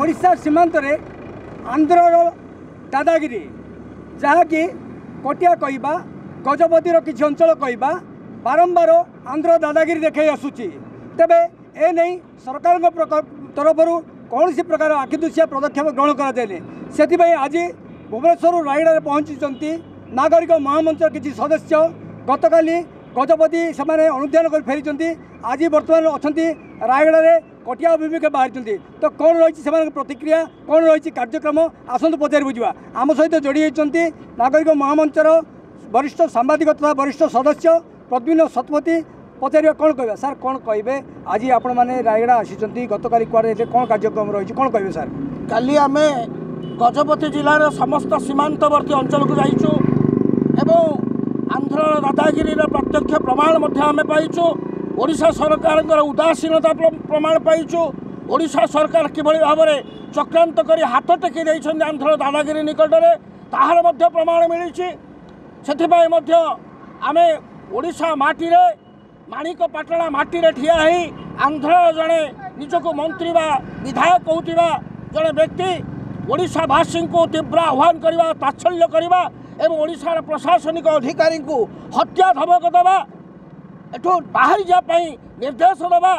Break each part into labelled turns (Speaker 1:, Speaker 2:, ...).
Speaker 1: ଓଡ଼ିଶା ସୀମାନ୍ତରେ ଆନ୍ଧ୍ରର ଦାଦାଗିରି ଯାହାକି କଟିଆ କହିବା ଗଜପତିର କିଛି ଅଞ୍ଚଳ କହିବା ବାରମ୍ବାର ଆନ୍ଧ୍ର ଦାଦାଗିରି ଦେଖାଇ ଆସୁଛି। ତେବେ ଏ ନେଇ ସରକାରଙ୍କ ତରଫରୁ କୌଣସି ପ୍ରକାର ଆଖିଦୃଶିଆ ପଦକ୍ଷେପ ଗ୍ରହଣ କରାଯାଇନି ସେଥିପାଇଁ ଆଜି ଭୁବନେଶ୍ୱରରୁ ରାୟଗଡ଼ାରେ ପହଞ୍ଚିଛନ୍ତି ନାଗରିକ ମହାମଞ୍ଚର କିଛି ସଦସ୍ୟ। ଗତକାଲି ଗଜପତି ସେମାନେ ଅନୁଧ୍ୟାନ କରି ଫେରିଛନ୍ତି। ଆଜି ବର୍ତ୍ତମାନ ଅଛନ୍ତି ରାୟଗଡ଼ାରେ କଟିଆ ଅଭିମୁଖେ ବାହାରିଛନ୍ତି। ତ କ'ଣ ରହିଛି ସେମାନଙ୍କ ପ୍ରତିକ୍ରିୟା? କ'ଣ ରହିଛି କାର୍ଯ୍ୟକ୍ରମ? ଆସନ୍ତୁ ପଚାରି ବୁଝିବା। ଆମ ସହିତ ଯୋଡ଼ି ହୋଇଛନ୍ତି ନାଗରିକ ମହାମଞ୍ଚର ବରିଷ୍ଠ ସାମ୍ବାଦିକ ତଥା ବରିଷ୍ଠ ସଦସ୍ୟ ପ୍ରଦ୍ୟୁମ୍ନ ଶତପଥୀ ପଚାରିବା କ'ଣ କହିବା? ସାର୍ କ'ଣ କହିବେ? ଆଜି ଆପଣମାନେ ରାୟଗଡ଼ା ଆସିଛନ୍ତି। ଗତକାଲି କୁଆଡ଼େ କ'ଣ କାର୍ଯ୍ୟକ୍ରମ ରହିଛି? କ'ଣ କହିବେ ସାର୍?
Speaker 2: କାଲି ଆମେ ଗଜପତି ଜିଲ୍ଲାର ସମସ୍ତ ସୀମାନ୍ତବର୍ତ୍ତୀ ଅଞ୍ଚଳକୁ ଯାଇଛୁ ଏବଂ ଆନ୍ଧ୍ରର ଦାଦାଗିରିର ପ୍ରତ୍ୟକ୍ଷ ପ୍ରମାଣ ମଧ୍ୟ ଆମେ ପାଇଛୁ। ଓଡ଼ିଶା ସରକାରଙ୍କର ଉଦାସୀନତା ପ୍ର- ପ୍ରମାଣ ପାଇଛୁ। ଓଡ଼ିଶା ସରକାର କିଭଳି ଭାବରେ ଚକ୍ରାନ୍ତ କରି ହାତ ଟେକି ଦେଇଛନ୍ତି ଆନ୍ଧ୍ରର ଦାଦାଗିରି ନିକଟରେ ତାହାର ମଧ୍ୟ ପ୍ରମାଣ ମିଳିଛି। ସେଥିପାଇଁ ମଧ୍ୟ ଆମେ ଓଡ଼ିଶା ମାଟିରେ ମାଣିକ ପାଟଣା ମାଟିରେ ଠିଆ ହେଇ ଆନ୍ଧ୍ରର ଜଣେ ନିଜକୁ ମନ୍ତ୍ରୀ ବା ବିଧାୟକ କହୁଥିବା ଜଣେ ବ୍ୟକ୍ତି ଓଡ଼ିଶାବାସୀଙ୍କୁ ତୀବ୍ର ଆହ୍ୱାନ କରିବା ତାତ୍ସଲ୍ୟ କରିବା ଏବଂ ଓଡ଼ିଶାର ପ୍ରଶାସନିକ ଅଧିକାରୀଙ୍କୁ ହତ୍ୟା ଧମକ ଦେବା ଏଠୁ ବାହାରି ଯିବା ପାଇଁ ନିର୍ଦ୍ଦେଶ ଦେବା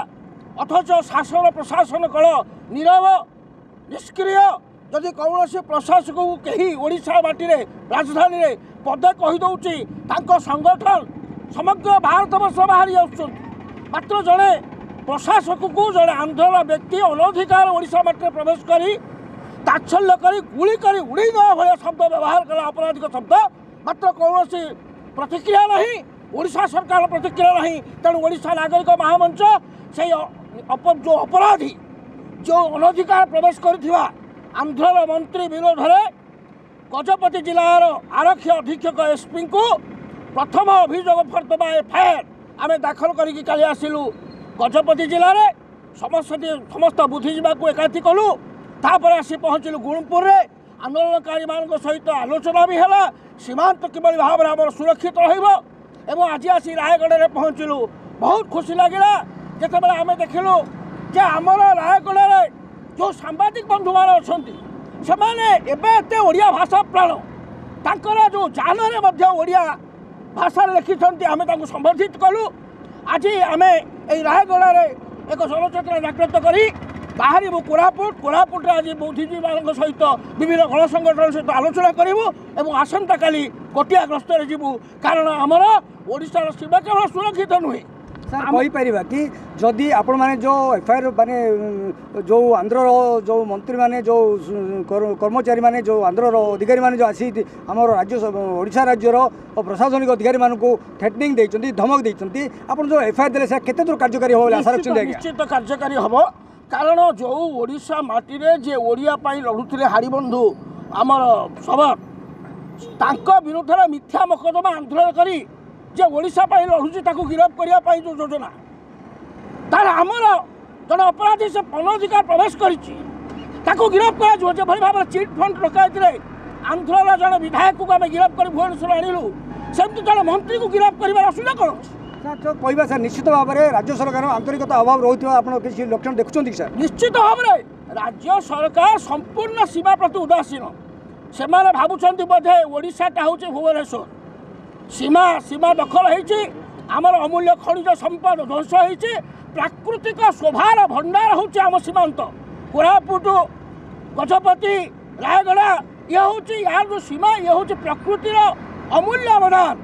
Speaker 2: ଅଥଚ ଶାସନ ପ୍ରଶାସନ କଳ ନୀରବ ନିଷ୍କ୍ରିୟ। ଯଦି କୌଣସି ପ୍ରଶାସକକୁ କେହି ଓଡ଼ିଶା ମାଟିରେ ରାଜଧାନୀରେ ପଦେ କହିଦେଉଛି ତାଙ୍କ ସଂଗଠନ ସମଗ୍ର ଭାରତବର୍ଷ ବାହାରି ଆସୁଛନ୍ତି। ମାତ୍ର ଜଣେ ପ୍ରଶାସକକୁ ଜଣେ ଆନ୍ଧ୍ରର ବ୍ୟକ୍ତି ଅନଧିକାର ଓଡ଼ିଶା ମାଟିରେ ପ୍ରବେଶ କରି ତାତ୍ସଲ୍ୟ କରି ଗୁଳି କରି ଉଡ଼େଇ ଦେବା ଭଳିଆ ଶବ୍ଦ ବ୍ୟବହାର କଲା ଅପରାଧିକ ଶବ୍ଦ ମାତ୍ର କୌଣସି ପ୍ରତିକ୍ରିୟା ନାହିଁ ଓଡ଼ିଶା ସରକାର ପ୍ରତିକ୍ରିୟା ନାହିଁ ତେଣୁ ଓଡ଼ିଶା ନାଗରିକ ମହାମଞ୍ଚ ସେଇ ଅ- ଅପ- ଯେଉଁ ଅପରାଧୀ ଯେଉଁ ଅନଧିକାର ପ୍ରବେଶ କରିଥିବା ଆନ୍ଧ୍ରର ମନ୍ତ୍ରୀ ବିରୋଧରେ ଗଜପତି ଜିଲ୍ଲାର ଆରକ୍ଷୀ ଅଧୀକ୍ଷକ ଏସ୍ପିଙ୍କୁ ପ୍ରଥମ ଅଭିଯୋଗ ଫର୍ଦ୍ଦବା ଏଫଆଇଆର୍ ଆମେ ଦାଖଲ କରିକି କାଲି ଆସିଲୁ ଗଜପତି ଜିଲ୍ଲାରେ ସମସ୍ତ ସମସ୍ତ ବୁଦ୍ଧିଜୀବାକୁ ଏକାଠି କଲୁ। ତାପରେ ଆସି ପହଞ୍ଚିଲୁ ଗୁଣପୁରରେ ଆନ୍ଦୋଳନକାରୀମାନଙ୍କ ସହିତ ଆଲୋଚନା ବି ହେଲା ସୀମାନ୍ତ କିଭଳି ଭାବରେ ଆମର ସୁରକ୍ଷିତ ରହିବ ଏବଂ ଆଜି ଆସି ରାୟଗଡ଼ରେ ପହଞ୍ଚିଲୁ ବହୁତ ଖୁସି ଲାଗିଲା ଯେତେବେଳେ ଆମେ ଦେଖିଲୁ ଯେ ଆମର ରାୟଗଡ଼ରେ ଯେଉଁ ସାମ୍ବାଦିକ ବନ୍ଧୁମାନେ ଅଛନ୍ତି ସେମାନେ ଏବେ ଏତେ ଓଡ଼ିଆ ଭାଷା ପ୍ରାଣ ତାଙ୍କର ଯେଉଁ ଯାନରେ ମଧ୍ୟ ଓଡ଼ିଆ ଭାଷାରେ ଲେଖିଛନ୍ତି ଆମେ ତାଙ୍କୁ ସମ୍ବର୍ଦ୍ଧିତ କଲୁ ଆଜି ଆମେ ଏଇ ରାୟଗଡ଼ାରେ ଏକ ଚଳଚ୍ଚିତ୍ର ଜାଗ୍ରତ କରି ବାହାରିବୁ କୋରାପୁଟ କୋରାପୁଟରେ ଆଜି ବୁଦ୍ଧିଜୀବୀମାନଙ୍କ ସହିତ ବିଭିନ୍ନ ଗଣ ସଂଗଠନ ସହିତ ଆଲୋଚନା କରିବୁ ଏବଂ ଆସନ୍ତାକାଲି କଟିଆ ଗସ୍ତରେ ଯିବୁ କାରଣ ଆମର ଓଡ଼ିଶାର ସୀମା କେବଳ ସୁରକ୍ଷିତ ନୁହେଁ
Speaker 1: ସାର୍ କହିପାରିବା କି ଯଦି ଆପଣମାନେ ଯେଉଁ ଏଫଆଇଆର୍ ମାନେ ଯେଉଁ ଆନ୍ଧ୍ରର ଯେଉଁ ମନ୍ତ୍ରୀମାନେ ଯେଉଁ କର- କର୍ମଚାରୀମାନେ ଯେଉଁ ଆନ୍ଧ୍ରର ଅଧିକାରୀମାନେ ଯେଉଁ ଆସି ଆମର ରାଜ୍ୟ ସ- ଓଡ଼ିଶା ରାଜ୍ୟର ପ୍ରଶାସନିକ ଅଧିକାରୀମାନଙ୍କୁ ଥ୍ରେଟନିଂ ଦେଇଛନ୍ତି ଧମକ ଦେଇଛନ୍ତି ଆପଣ ଯେଉଁ ଏଫଆଇଆର୍ ଦେଲେ ସେ କେତେ ଦୂର କାର୍ଯ୍ୟକାରୀ ହେବ ବୋଲି ଆଶା ରଖିଛନ୍ତି
Speaker 2: ନିଶ୍ଚିତ
Speaker 1: ଆଜ୍ଞା
Speaker 2: ନିଶ୍ଚିତ କାର୍ଯ୍ୟକାରୀ ହେବ କାରଣ ଯେଉଁ ଓଡ଼ିଶା ମାଟିରେ ଯେ ଓଡ଼ିଆ ପାଇଁ ଲଢ଼ୁଥିଲେ ହାଡ଼ିବନ୍ଧୁ ଆମର ସବର ତାଙ୍କ ବିରୁଦ୍ଧରେ ମିଥ୍ୟା ମକଦ୍ଦମା ଆନ୍ଧ୍ରରେ କରି ଯେ ଓଡ଼ିଶା ପାଇଁ ଲଢ଼ୁଛି ତାକୁ ଗିରଫ କରିବା ପାଇଁ ଯେଉଁ ଯୋଜନା ତାର ଆମର ଜଣେ ଅପରାଧୀ ସେ ଅନଧିକାର ପ୍ରବେଶ କରିଛି ତାକୁ ଗିରଫ କରାଯିବ ଯେଭଳି ଭାବରେ ଚିଟ୍ ଫଣ୍ଡ ଡକାୟତିରେ ଆନ୍ଧ୍ରର ଜଣେ ବିଧାୟକକୁ ଆମେ ଗିରଫ କରି ଭୁବନେଶ୍ୱର ଆଣିଲୁ ସେମିତି ଜଣେ ମନ୍ତ୍ରୀକୁ ଗିରଫ କରିବାର ଅସୁବିଧା କ'ଣ ଅଛି
Speaker 1: କହିବା ସାର୍ ନିଶ୍ଚିତ ଭାବରେ ରାଜ୍ୟ ସରକାର ଆନ୍ତରିକତା ଅଭାବ ରହୁଥିବା ଆପଣ କିଛି ଲକ୍ଷଣ ଦେଖୁଛନ୍ତି କି ସାର୍?
Speaker 2: ନିଶ୍ଚିତ ଭାବରେ ରାଜ୍ୟ ସରକାର ସମ୍ପୂର୍ଣ୍ଣ ସୀମା ପ୍ରତି ଉଦାସୀନ। ସେମାନେ ଭାବୁଛନ୍ତି ବୋଧେ ଓଡ଼ିଶାଟା ହେଉଛି ଭୁବନେଶ୍ୱର। ସୀମା ସୀମା ଦଖଲ ହେଇଛି ଆମର ଅମୂଲ୍ୟ ଖଣିଜ ସମ୍ପଦ ଧ୍ୱଂସ ହେଇଛି ପ୍ରାକୃତିକ ଶୋଭାର ଭଣ୍ଡାର ହେଉଛି ଆମ ସୀମାନ୍ତ। କୋରାପୁଟ ଗଜପତି ରାୟଗଡ଼ା ଇଏ ହେଉଛି ଏହାର ଯେଉଁ ସୀମା ଇଏ ହେଉଛି ପ୍ରକୃତିର ଅମୂଲ୍ୟ ଅବଦାନ।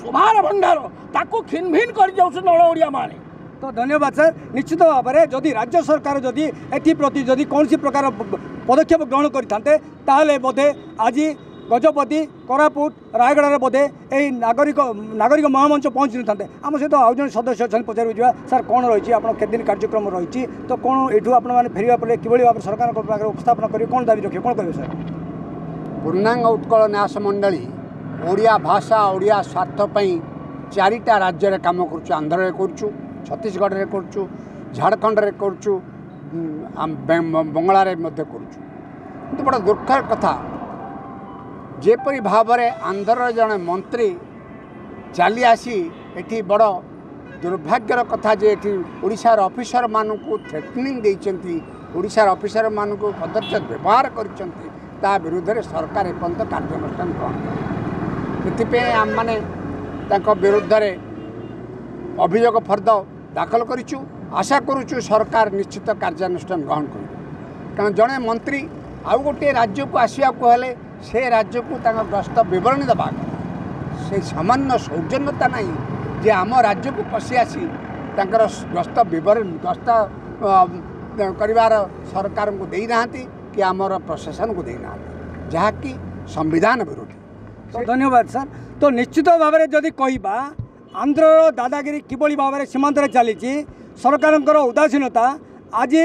Speaker 2: ଶୋଭାର ଭଣ୍ଡାର ତାକୁ ଖିନ୍ ଭିନ୍ କରିଯାଉଛନ୍ତି ଅଣ ଓଡ଼ିଆମାନେ
Speaker 1: ତ ଧନ୍ୟବାଦ ସାର୍ ନିଶ୍ଚିତ ଭାବରେ ଯଦି ରାଜ୍ୟ ସରକାର ଯଦି ଏଥିପ୍ରତି ଯଦି କୌଣସି ପ୍ରକାର ପ- ପଦକ୍ଷେପ ଗ୍ରହଣ କରିଥାନ୍ତେ ତାହେଲେ ବୋଧେ ଆଜି ଗଜପତି କୋରାପୁଟ ରାୟଗଡ଼ାରେ ବୋଧେ ଏହି ନାଗରିକ ନାଗରିକ ମହାମଞ୍ଚ ପହଞ୍ଚି ନଥାନ୍ତେ ଆମ ସହିତ ଆଉ ଜଣେ ସଦସ୍ୟ ଅଛନ୍ତି ପଚାରିବୁ ଯିବା ସାର୍ କ'ଣ ରହିଛି? ଆପଣ କେତେ ଦିନ କାର୍ଯ୍ୟକ୍ରମ ରହିଛି? ତ କ'ଣ ଏଠୁ ଆପଣମାନେ ଫେରିବା ପରେ କିଭଳି ଭାବରେ ସରକାରଙ୍କ ପାଖରେ ଉପସ୍ଥାପନ କରିବେ? କ'ଣ ଦାବି ରଖିବେ? କ'ଣ କହିବେ ସାର୍
Speaker 3: ପୂର୍ଣ୍ଣାଙ୍ଗ ଉତ୍କଳ ନ୍ୟାସ ମଣ୍ଡଳୀ ଓଡ଼ିଆ ଭାଷା ଓଡ଼ିଆ ସ୍ୱାର୍ଥ ପାଇଁ ଚାରିଟା ରାଜ୍ୟରେ କାମ କରୁଛୁ। ଆନ୍ଧ୍ରରେ କରୁଛୁ ଛତିଶଗଡ଼ରେ କରୁଛୁ ଝାଡ଼ଖଣ୍ଡରେ କରୁଛୁ ଉମ୍, ଆମ୍- ବେ- ବଙ୍ଗଳାରେ ମଧ୍ୟ କରୁଛୁ। କିନ୍ତୁ ବଡ଼ ଦୁଃଖର କଥା ଯେପରି ଭାବରେ ଆନ୍ଧ୍ରର ଜଣେ ମନ୍ତ୍ରୀ ଚାଲି ଆସି ଏଠି ବଡ଼ ଦୁର୍ଭାଗ୍ୟର କଥା ଯେ ଏଠି ଓଡ଼ିଶାର ଅଫିସରମାନଙ୍କୁ ଥ୍ରେଟନିଂ ଦେଇଛନ୍ତି ଓଡ଼ିଶାର ଅଫିସରମାନଙ୍କୁ କଦର୍ଜ ବ୍ୟବହାର କରିଛନ୍ତି ତା ବିରୁଦ୍ଧରେ ସରକାର ଏପର୍ଯ୍ୟନ୍ତ କାର୍ଯ୍ୟାନୁଷ୍ଠାନ ଗ୍ରହଣ କରିବେ ସେଥିପାଇଁ ଆମମାନେ ତାଙ୍କ ବିରୁଦ୍ଧରେ ଅଭିଯୋଗ ଫର୍ଦ୍ଦ ଦାଖଲ କରିଛୁ। ଆଶା କରୁଛୁ ସରକାର ନିଶ୍ଚିତ କାର୍ଯ୍ୟାନୁଷ୍ଠାନ ଗ୍ରହଣ କରିବେ। କାରଣ ଜଣେ ମନ୍ତ୍ରୀ ଆଉ ଗୋଟିଏ ରାଜ୍ୟକୁ ଆସିବାକୁ ହେଲେ ସେ ରାଜ୍ୟକୁ ତାଙ୍କ ଗସ୍ତ ବିବରଣୀ ଦେବା। ସେ ସାମାନ୍ୟ ସୌଜନ୍ୟତା ନାହିଁ ଯେ ଆମ ରାଜ୍ୟକୁ ପଶି ଆସି ତାଙ୍କର ଗସ୍ତ ବିବରଣୀ ଗସ୍ତ ଅ, କରିବାର ସରକାରଙ୍କୁ ଦେଇନାହାନ୍ତି କି ଆମର ପ୍ରଶାସନକୁ ଦେଇନାହାନ୍ତି। ଯାହାକି ସମ୍ବିଧାନ ବିରୋଧୀ
Speaker 1: ଧନ୍ୟବାଦ ସାର୍ ତ ନିଶ୍ଚିତ ଭାବରେ ଯଦି କହିବା ଆନ୍ଧ୍ରର ଦାଦାଗିରି କିଭଳି ଭାବରେ ସୀମାନ୍ତରେ ଚାଲିଛି ସରକାରଙ୍କର ଉଦାସୀନତା ଆଜି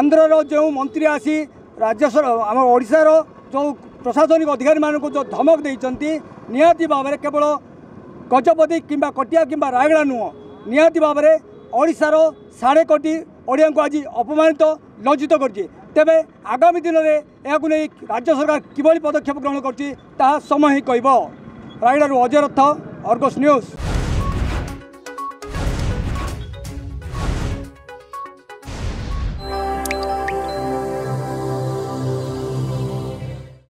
Speaker 1: ଆନ୍ଧ୍ରର ଯେଉଁ ମନ୍ତ୍ରୀ ଆସି ରାଜ୍ୟ ଆମ ଓଡ଼ିଶାର ଯେଉଁ ପ୍ରଶାସନିକ ଅଧିକାରୀମାନଙ୍କୁ ଯେଉଁ ଧମକ ଦେଇଛନ୍ତି ନିହାତି ଭାବରେ କେବଳ ଗଜପତି କିମ୍ବା କଟିଆ କିମ୍ବା ରାୟଗଡ଼ା ନୁହଁ ନିହାତି ଭାବରେ ଓଡ଼ିଶାର ସାଢ଼େ କୋଟି ଓଡ଼ିଆଙ୍କୁ ଆଜି ଅପମାନିତ ଲଜ୍ଜିତ କରିଛି ତେବେ ଆଗାମୀ ଦିନରେ ଏହାକୁ ନେଇ ରାଜ୍ୟ ସରକାର କିଭଳି ପଦକ୍ଷେପ ଗ୍ରହଣ କରୁଛି ତାହା ସମୟ ହିଁ କହିବ। ରାୟଗଡ଼ାରୁ ଅଜୟ ରଥ ଅର୍ଗସ୍ ନ୍ୟୁଜ୍।